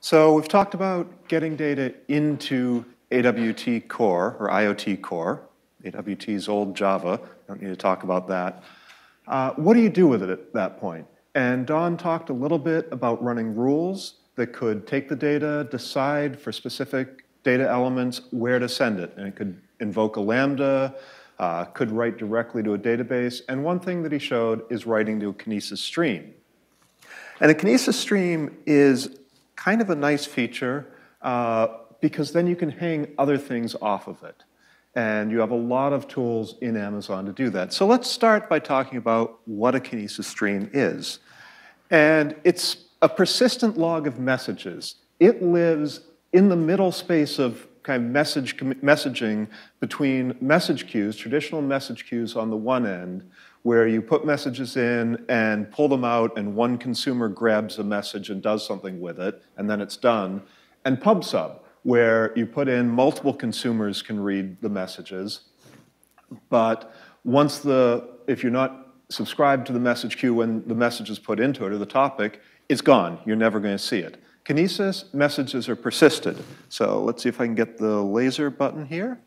So we've talked about getting data into AWT core or IoT core. AWT is old Java, don't need to talk about that. Uh, what do you do with it at that point? And Don talked a little bit about running rules that could take the data, decide for specific data elements where to send it. And it could invoke a Lambda, uh, could write directly to a database. And one thing that he showed is writing to a Kinesis stream. And a Kinesis stream is kind of a nice feature uh, because then you can hang other things off of it. And you have a lot of tools in Amazon to do that. So let's start by talking about what a Kinesis stream is. And it's a persistent log of messages. It lives in the middle space of kind of message, messaging between message queues, traditional message queues on the one end, where you put messages in and pull them out, and one consumer grabs a message and does something with it, and then it's done, and PubSub, where you put in multiple consumers can read the messages, but once the, if you're not subscribed to the message queue when the message is put into it or the topic, it's gone. You're never going to see it. Kinesis messages are persisted. So let's see if I can get the laser button here.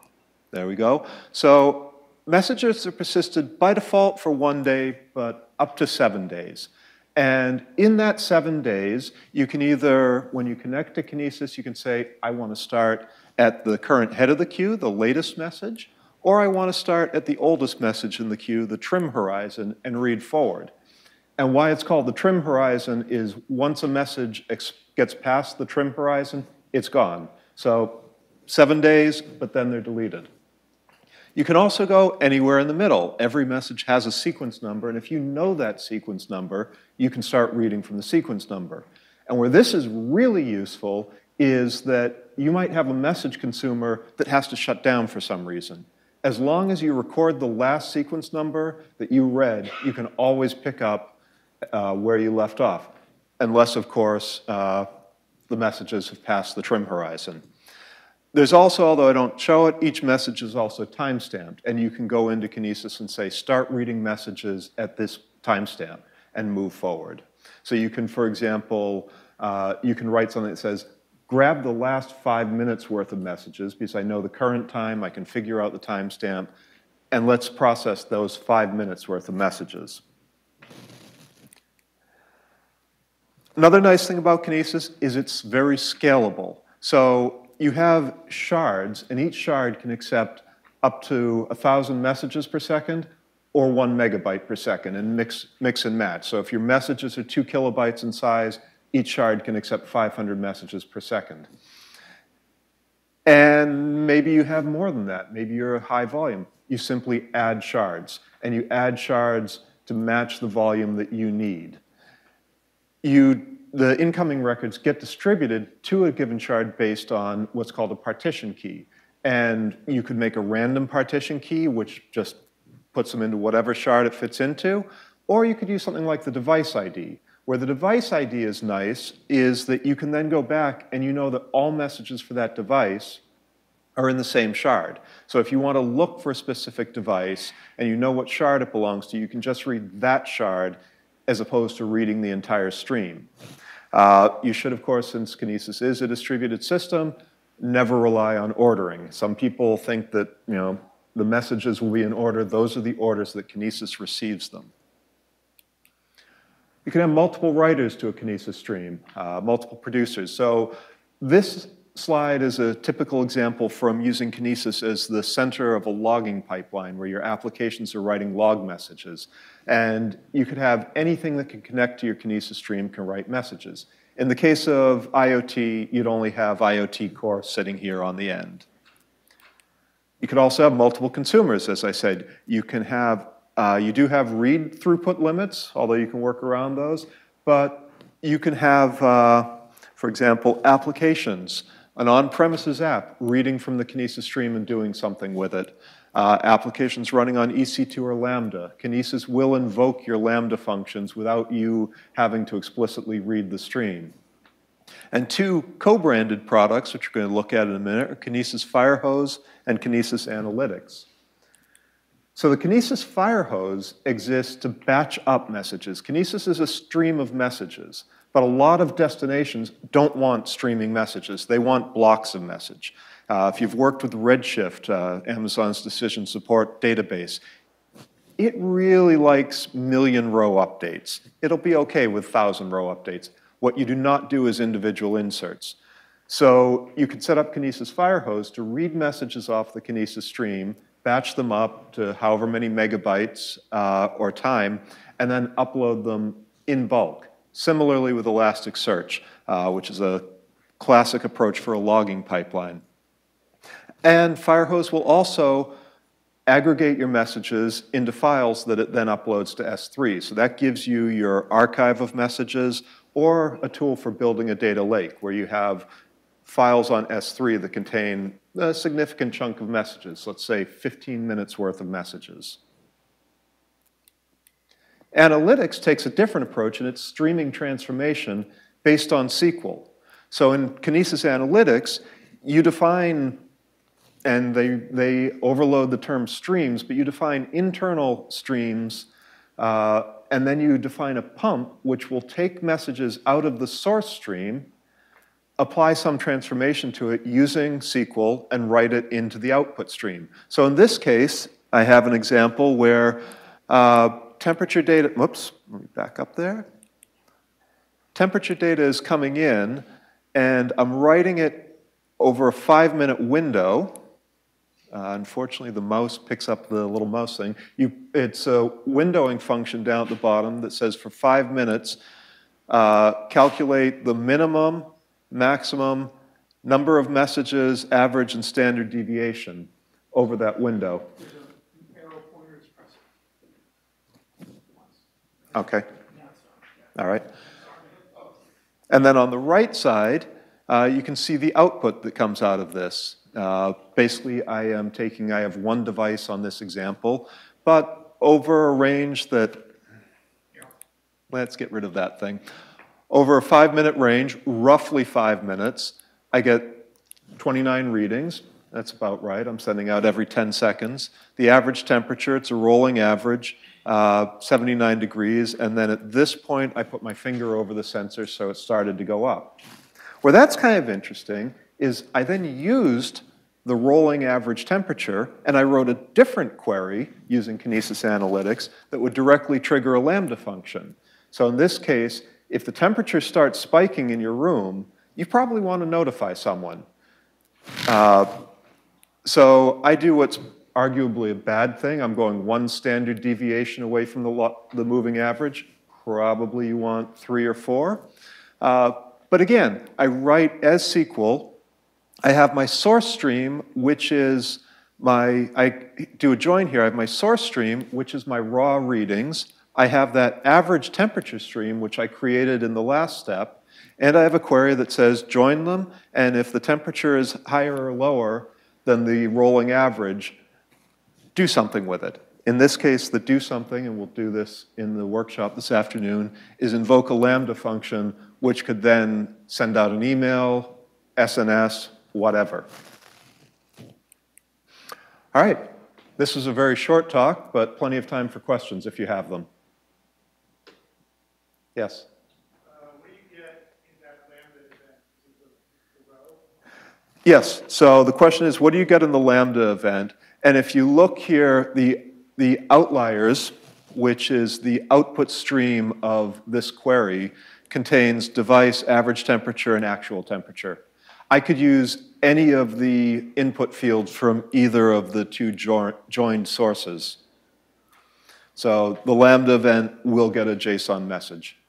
There we go. So messages are persisted by default for one day, but up to seven days. And in that seven days, you can either, when you connect to Kinesis, you can say, I want to start at the current head of the queue, the latest message, or I want to start at the oldest message in the queue, the trim horizon, and read forward. And why it's called the trim horizon is once a message gets past the trim horizon, it's gone. So seven days, but then they're deleted. You can also go anywhere in the middle. Every message has a sequence number, and if you know that sequence number, you can start reading from the sequence number. And where this is really useful is that you might have a message consumer that has to shut down for some reason. As long as you record the last sequence number that you read, you can always pick up uh, where you left off unless, of course, uh, the messages have passed the trim horizon. There's also, although I don't show it, each message is also timestamped, and you can go into Kinesis and say, start reading messages at this timestamp and move forward. So you can, for example, uh, you can write something that says, grab the last five minutes worth of messages because I know the current time, I can figure out the timestamp, and let's process those five minutes worth of messages. Another nice thing about Kinesis is it's very scalable. So you have shards, and each shard can accept up to 1,000 messages per second or one megabyte per second and mix, mix and match. So if your messages are two kilobytes in size, each shard can accept 500 messages per second. And maybe you have more than that. Maybe you're a high volume. You simply add shards, and you add shards to match the volume that you need you, the incoming records get distributed to a given shard based on what's called a partition key. And you could make a random partition key, which just puts them into whatever shard it fits into, or you could use something like the device ID. Where the device ID is nice is that you can then go back and you know that all messages for that device are in the same shard. So if you want to look for a specific device and you know what shard it belongs to, you can just read that shard as opposed to reading the entire stream. Uh, you should, of course, since Kinesis is a distributed system, never rely on ordering. Some people think that you know the messages will be in order. Those are the orders that Kinesis receives them. You can have multiple writers to a Kinesis stream, uh, multiple producers. So this slide is a typical example from using Kinesis as the center of a logging pipeline where your applications are writing log messages. And you could have anything that can connect to your Kinesis stream can write messages. In the case of IoT, you'd only have IoT core sitting here on the end. You could also have multiple consumers, as I said. You can have, uh, you do have read throughput limits, although you can work around those, but you can have, uh, for example, applications an on-premises app reading from the Kinesis stream and doing something with it. Uh, applications running on EC2 or Lambda. Kinesis will invoke your Lambda functions without you having to explicitly read the stream. And two co-branded products, which we're going to look at in a minute, are Kinesis Firehose and Kinesis Analytics. So the Kinesis Firehose exists to batch up messages. Kinesis is a stream of messages, but a lot of destinations don't want streaming messages. They want blocks of message. Uh, if you've worked with Redshift, uh, Amazon's decision support database, it really likes million row updates. It'll be okay with thousand row updates. What you do not do is individual inserts. So you can set up Kinesis Firehose to read messages off the Kinesis stream, batch them up to however many megabytes uh, or time, and then upload them in bulk. Similarly with Elasticsearch, uh, which is a classic approach for a logging pipeline. And Firehose will also aggregate your messages into files that it then uploads to S3. So that gives you your archive of messages or a tool for building a data lake where you have files on S3 that contain a significant chunk of messages, let's say 15 minutes worth of messages. Analytics takes a different approach and it's streaming transformation based on SQL. So in Kinesis Analytics, you define and they, they overload the term streams, but you define internal streams, uh, and then you define a pump which will take messages out of the source stream, apply some transformation to it using SQL, and write it into the output stream. So in this case, I have an example where uh, temperature data, whoops, let me back up there. Temperature data is coming in, and I'm writing it over a five minute window uh, unfortunately, the mouse picks up the little mouse thing. You, it's a windowing function down at the bottom that says for five minutes, uh, calculate the minimum, maximum, number of messages, average, and standard deviation over that window. Okay. All right. And then on the right side, uh, you can see the output that comes out of this. Uh, basically, I am taking, I have one device on this example, but over a range that, let's get rid of that thing. Over a five minute range, roughly five minutes, I get 29 readings. That's about right. I'm sending out every 10 seconds. The average temperature, it's a rolling average, uh, 79 degrees. And then at this point, I put my finger over the sensor so it started to go up. Where that's kind of interesting is I then used the rolling average temperature, and I wrote a different query using Kinesis Analytics that would directly trigger a Lambda function. So in this case, if the temperature starts spiking in your room, you probably want to notify someone. Uh, so I do what's arguably a bad thing. I'm going one standard deviation away from the, the moving average. Probably you want three or four. Uh, but again, I write as SQL I have my source stream, which is my, I do a join here, I have my source stream, which is my raw readings. I have that average temperature stream, which I created in the last step, and I have a query that says join them, and if the temperature is higher or lower than the rolling average, do something with it. In this case, the do something, and we'll do this in the workshop this afternoon, is invoke a Lambda function, which could then send out an email, SNS, whatever. All right, this is a very short talk, but plenty of time for questions if you have them. Yes? Yes, so the question is, what do you get in the Lambda event? And if you look here, the, the outliers, which is the output stream of this query, contains device, average temperature, and actual temperature. I could use any of the input fields from either of the two jo joined sources. So the Lambda event will get a JSON message.